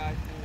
Guys,